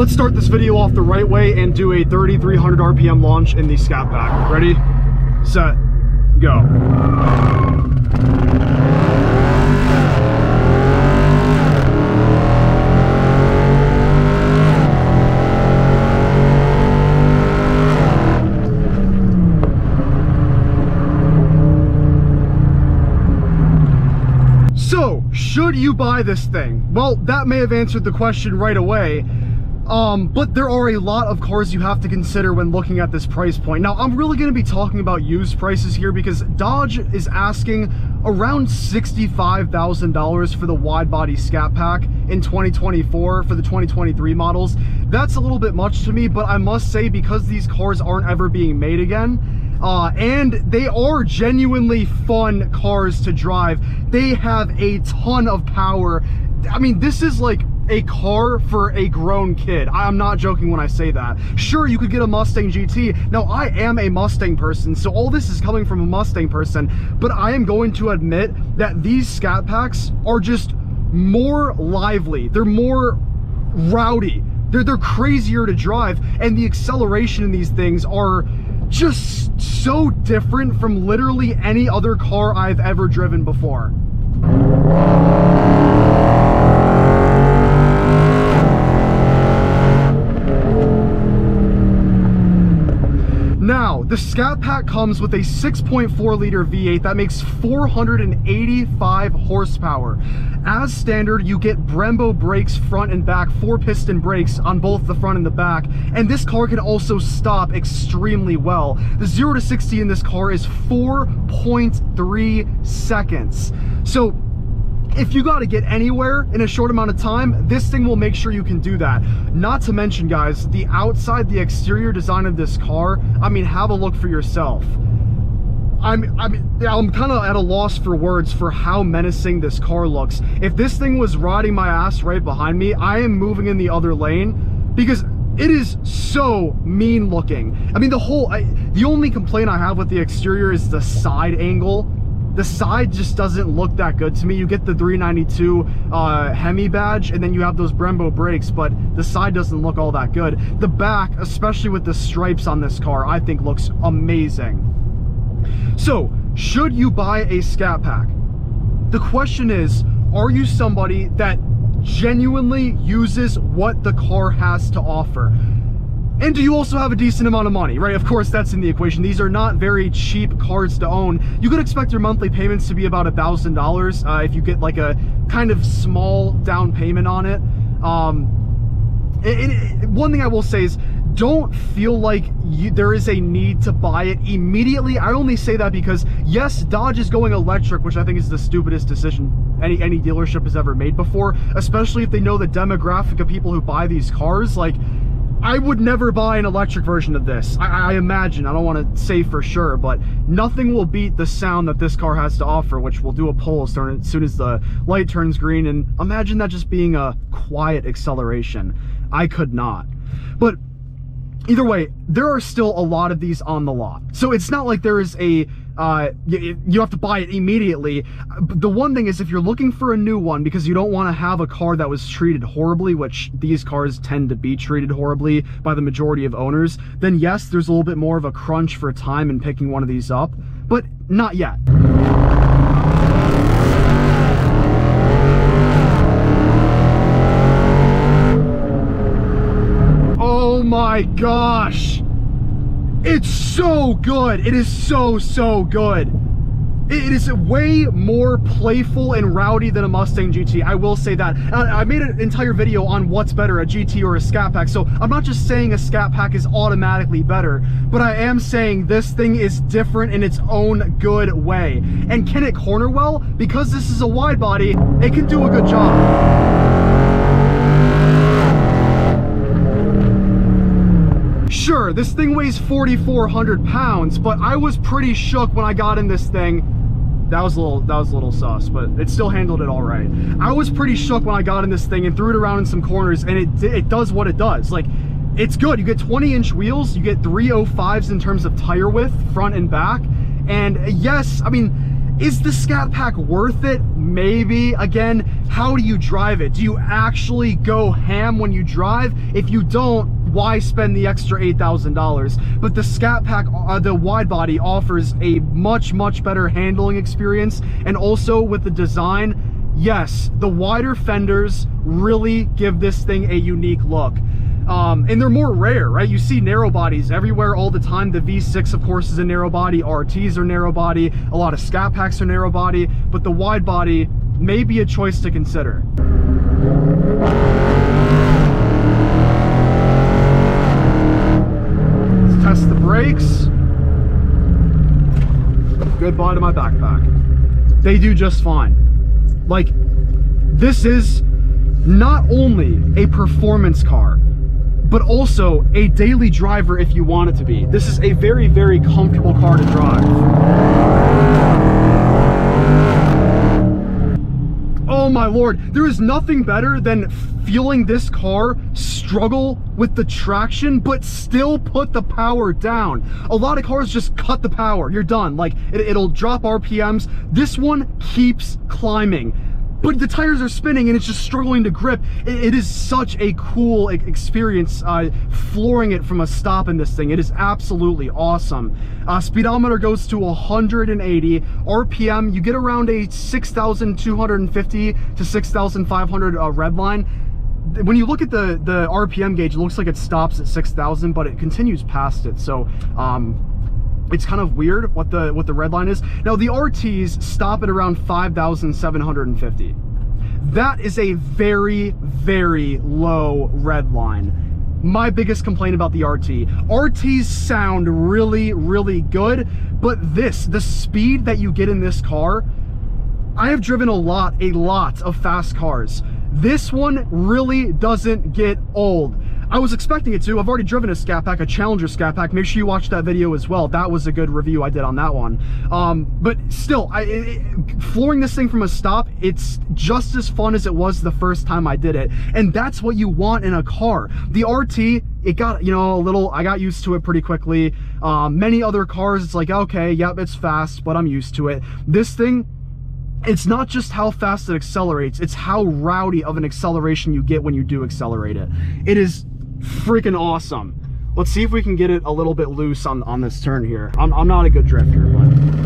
let's start this video off the right way and do a 3,300 RPM launch in the Scat Pack. Ready, set, go. So, should you buy this thing? Well, that may have answered the question right away. Um, but there are a lot of cars you have to consider when looking at this price point. Now, I'm really going to be talking about used prices here because Dodge is asking around $65,000 for the wide body Scat Pack in 2024 for the 2023 models. That's a little bit much to me, but I must say because these cars aren't ever being made again, uh, and they are genuinely fun cars to drive. They have a ton of power. I mean, this is like a car for a grown kid. I'm not joking when I say that. Sure, you could get a Mustang GT. Now, I am a Mustang person, so all this is coming from a Mustang person, but I am going to admit that these Scat Packs are just more lively. They're more rowdy. They're, they're crazier to drive, and the acceleration in these things are just so different from literally any other car I've ever driven before. The Scat Pack comes with a 6.4 liter V8 that makes 485 horsepower. As standard, you get Brembo brakes front and back, four piston brakes on both the front and the back, and this car can also stop extremely well. The 0 to 60 in this car is 4.3 seconds. So if you got to get anywhere in a short amount of time, this thing will make sure you can do that. Not to mention, guys, the outside, the exterior design of this car, I mean, have a look for yourself. I'm, I'm, I'm kind of at a loss for words for how menacing this car looks. If this thing was riding my ass right behind me, I am moving in the other lane because it is so mean looking. I mean, the whole, I, the only complaint I have with the exterior is the side angle the side just doesn't look that good to me. You get the 392 uh, Hemi badge and then you have those Brembo brakes, but the side doesn't look all that good. The back, especially with the stripes on this car, I think looks amazing. So, should you buy a Scat Pack? The question is, are you somebody that genuinely uses what the car has to offer? And do you also have a decent amount of money, right? Of course, that's in the equation. These are not very cheap cards to own. You could expect your monthly payments to be about a $1,000 uh, if you get like a kind of small down payment on it. Um, it, it, one thing I will say is don't feel like you, there is a need to buy it immediately. I only say that because yes, Dodge is going electric, which I think is the stupidest decision any any dealership has ever made before, especially if they know the demographic of people who buy these cars. Like I would never buy an electric version of this. I, I imagine, I don't want to say for sure, but nothing will beat the sound that this car has to offer, which we'll do a poll as soon as the light turns green. And imagine that just being a quiet acceleration. I could not. But either way, there are still a lot of these on the lot. So it's not like there is a uh, you, you, have to buy it immediately. The one thing is if you're looking for a new one because you don't want to have a car that was treated horribly, which these cars tend to be treated horribly by the majority of owners, then yes, there's a little bit more of a crunch for time in picking one of these up, but not yet. Oh my gosh! It's so good. It is so, so good. It is way more playful and rowdy than a Mustang GT. I will say that. I made an entire video on what's better, a GT or a Scat Pack. So I'm not just saying a Scat Pack is automatically better, but I am saying this thing is different in its own good way. And can it corner well? Because this is a wide body, it can do a good job. Sure, this thing weighs 4,400 pounds, but I was pretty shook when I got in this thing. That was a little, that was a little sus, but it still handled it all right. I was pretty shook when I got in this thing and threw it around in some corners, and it it does what it does. Like, it's good. You get 20 inch wheels, you get 305s in terms of tire width, front and back. And yes, I mean, Is the Scat Pack worth it? Maybe. Again, how do you drive it? Do you actually go ham when you drive? If you don't, why spend the extra $8,000? But the Scat Pack, uh, the wide body offers a much, much better handling experience. And also with the design, yes, the wider fenders really give this thing a unique look. Um, and they're more rare, right? You see narrow bodies everywhere all the time. The V6, of course, is a narrow body. RTs are narrow body. A lot of Scat Packs are narrow body. But the wide body may be a choice to consider. Let's test the brakes. Goodbye to my backpack. They do just fine. Like, this is not only a performance car, but also a daily driver if you want it to be. This is a very, very comfortable car to drive. My lord, there is nothing better than feeling this car struggle with the traction, but still put the power down. A lot of cars just cut the power, you're done. Like, it, will drop RPMs. This one keeps climbing but the tires are spinning and it's just struggling to grip. it, it is such a cool experience uh, flooring it from a stop in this thing. It is absolutely awesome. Uh, speedometer goes to 180. RPM, you get around a 6,250 to 6,500 uh, red line when you look at the the RPM gauge, it looks like it stops at 6,000, but it continues past it. So um, it's kind of weird what the what the red line is. Now the RTs stop at around 5,750. That is a very, very low red line. My biggest complaint about the RT. RTs sound really, really good, but this, the speed that you get in this car, I have driven a lot, a lot of fast cars. This one really doesn't get old. I was expecting it to. I've already driven a Scat Pack, a Challenger Scat Pack. Make sure you watch that video as well. That was a good review I did on that one. Um, but still, I, it, flooring this thing from a stop, it's just as fun as it was the first time I did it. And that's what you want in a car. The RT, it got, you know, a little, I got used to it pretty quickly. Um, many other cars, it's like, okay, yep, it's fast, but I'm used to it. This thing, it's not just how fast it accelerates, it's how rowdy of an acceleration you get when you do accelerate it. It is freaking awesome. Let's see if we can get it a little bit loose on, on this turn here. I'm, I'm not a good drifter, but...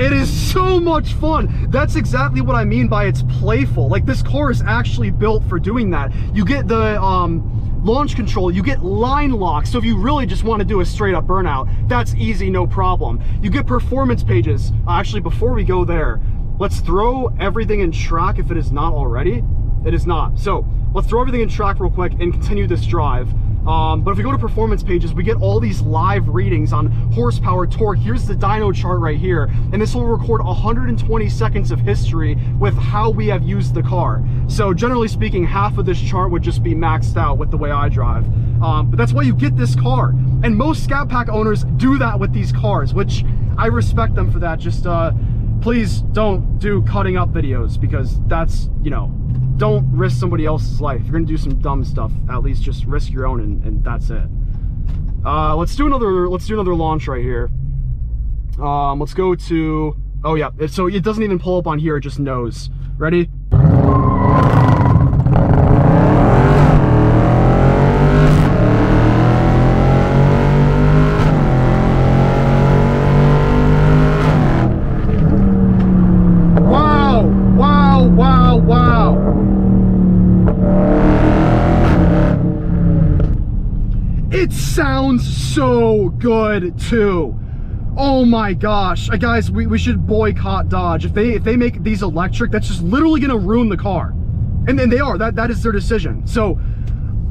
It is so much fun. That's exactly what I mean by it's playful. Like this car is actually built for doing that. You get the um, launch control, you get line lock. So if you really just want to do a straight up burnout, that's easy, no problem. You get performance pages. Actually, before we go there, Let's throw everything in track if it is not already. It is not. So let's throw everything in track real quick and continue this drive. Um, but if we go to performance pages, we get all these live readings on horsepower, torque. Here's the dyno chart right here. And this will record 120 seconds of history with how we have used the car. So generally speaking, half of this chart would just be maxed out with the way I drive. Um, but that's why you get this car. And most Scat Pack owners do that with these cars, which I respect them for that. Just, uh, please don't do cutting up videos because that's, you know, don't risk somebody else's life. If you're gonna do some dumb stuff, at least just risk your own and, and that's it. Uh, let's do another, let's do another launch right here. Um, let's go to, oh yeah, so it doesn't even pull up on here, it just knows. Ready? Sounds so good too. Oh my gosh. Uh, guys, we, we should boycott Dodge. If they if they make these electric, that's just literally gonna ruin the car. And then they are. That that is their decision. So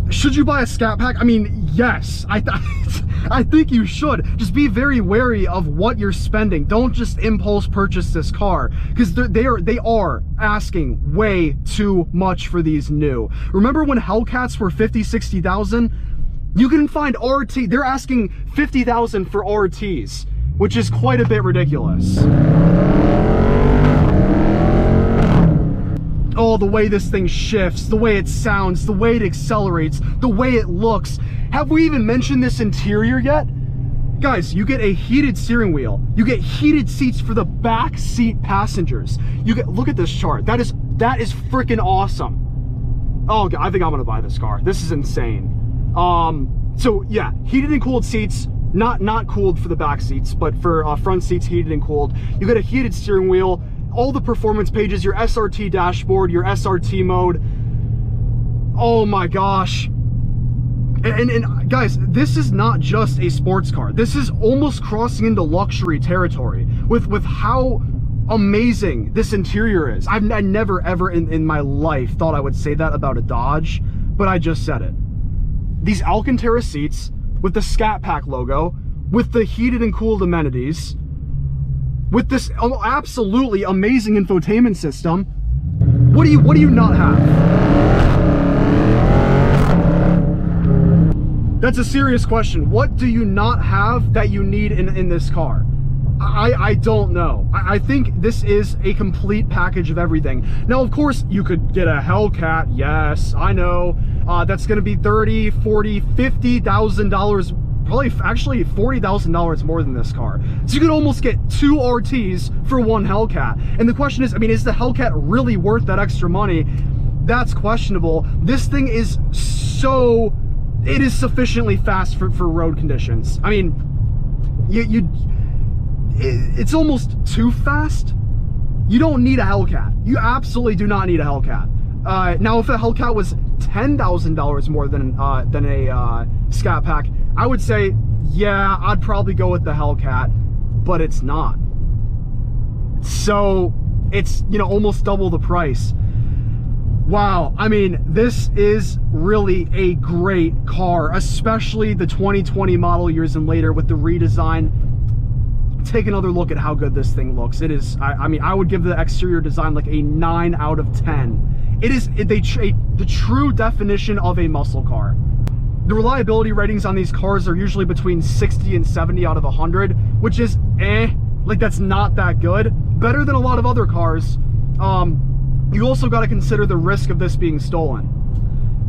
should you buy a scat pack? I mean, yes. I I think you should. Just be very wary of what you're spending. Don't just impulse purchase this car because they are they are asking way too much for these new. Remember when Hellcats were 50, 60,000? You can find RT, they're asking 50,000 for RTs, which is quite a bit ridiculous. Oh, the way this thing shifts, the way it sounds, the way it accelerates, the way it looks. Have we even mentioned this interior yet? Guys, you get a heated steering wheel. You get heated seats for the back seat passengers. You get, look at this chart. That is, that is freaking awesome. Oh, I think I'm gonna buy this car. This is insane. Um, so yeah, heated and cooled seats, not not cooled for the back seats, but for uh, front seats, heated and cooled. You get a heated steering wheel, all the performance pages, your SRT dashboard, your SRT mode. Oh my gosh. And, and, guys, this is not just a sports car. This is almost crossing into luxury territory with, with how amazing this interior is. I've I never ever in, in my life thought I would say that about a Dodge, but I just said it. These Alcantara seats with the Scat Pack logo, with the heated and cooled amenities, with this absolutely amazing infotainment system, what do you what do you not have? That's a serious question. What do you not have that you need in, in this car? I, I don't know. I, I think this is a complete package of everything. Now, of course, you could get a Hellcat. Yes, I know. Uh, that's going to be 30, 40, $50,000 probably actually $40,000 more than this car. So you could almost get two RTs for one Hellcat. And the question is, I mean, is the Hellcat really worth that extra money? That's questionable. This thing is so it is sufficiently fast for, for road conditions. I mean, you, you it, it's almost too fast. You don't need a Hellcat. You absolutely do not need a Hellcat. Uh, now, if a Hellcat was $10,000 more than, uh, than a uh, Scat Pack, I would say, yeah, I'd probably go with the Hellcat, but it's not. So it's, you know, almost double the price. Wow, I mean, this is really a great car, especially the 2020 model years and later with the redesign. Take another look at how good this thing looks. It is, I, I mean, I would give the exterior design like a 9 out of 10. It is they, a, the true definition of a muscle car. The reliability ratings on these cars are usually between 60 and 70 out of 100, which is eh, like that's not that good. Better than a lot of other cars. Um, you also got to consider the risk of this being stolen.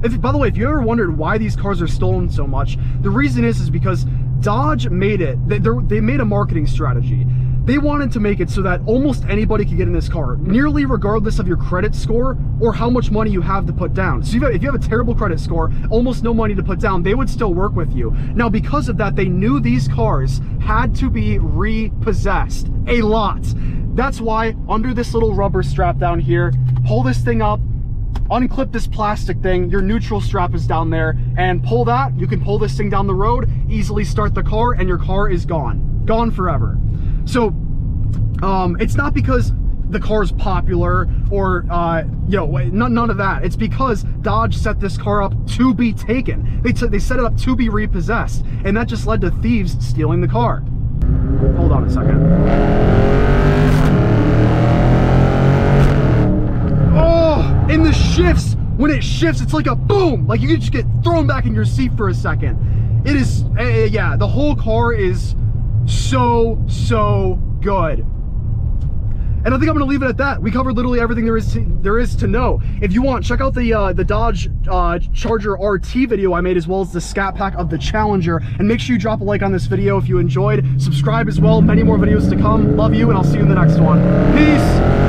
If, by the way, if you ever wondered why these cars are stolen so much, the reason is is because Dodge made it, they, they made a marketing strategy. They wanted to make it so that almost anybody could get in this car, nearly regardless of your credit score or how much money you have to put down. So if you have a terrible credit score, almost no money to put down, they would still work with you. Now, because of that, they knew these cars had to be repossessed a lot. That's why under this little rubber strap down here, pull this thing up, unclip this plastic thing, your neutral strap is down there, and pull that, you can pull this thing down the road, easily start the car, and your car is gone. Gone forever. So, um, it's not because the car is popular or, uh, you know, none, none of that. It's because Dodge set this car up to be taken. They, they set it up to be repossessed, and that just led to thieves stealing the car. Hold on a second. oh in the shifts, when it shifts, it's like a boom. Like you just get thrown back in your seat for a second. It is, uh, yeah, the whole car is so, so good. And I think I'm gonna leave it at that. We covered literally everything there is to, there is to know. If you want, check out the uh, the Dodge uh, Charger RT video I made as well as the Scat Pack of the Challenger. And make sure you drop a like on this video if you enjoyed. Subscribe as well. Many more videos to come. Love you, and I'll see you in the next one. Peace.